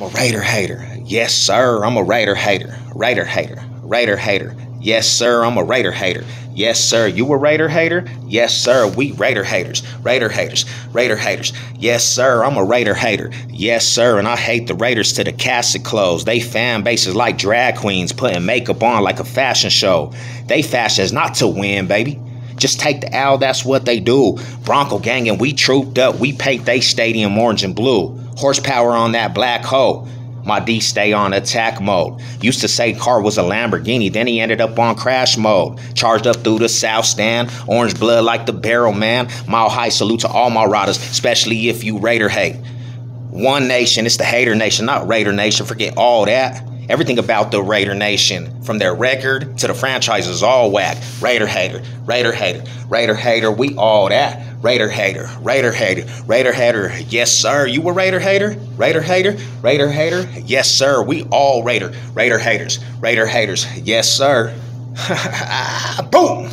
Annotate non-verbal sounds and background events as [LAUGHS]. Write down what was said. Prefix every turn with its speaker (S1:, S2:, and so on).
S1: I'm a Raider hater. Yes, sir. I'm a Raider hater. Raider hater. Raider hater. Yes, sir. I'm a Raider hater. Yes, sir. You a Raider hater? Yes, sir. We Raider haters. Raider haters. Raider haters. Yes, sir. I'm a Raider hater. Yes, sir. And I hate the Raiders to the casket clothes. They fan bases like drag queens putting makeup on like a fashion show. They fashion is not to win, baby. Just take the L, that's what they do. Bronco gang and we trooped up. We paint they stadium orange and blue. Horsepower on that black hole. My D stay on attack mode. Used to say Carr was a Lamborghini, then he ended up on crash mode. Charged up through the south stand, orange blood like the barrel man. Mile high salute to all my riders, especially if you Raider hate. One nation, it's the hater nation, not Raider nation. Forget all that. Everything about the Raider Nation, from their record to the franchise, is all whack. Raider hater, Raider hater, Raider hater, we all that. Raider hater, Raider hater, Raider hater. Yes, sir. You a Raider hater? Raider hater, Raider hater. Yes, sir. We all Raider, Raider haters, Raider haters. Yes, sir. [LAUGHS] Boom.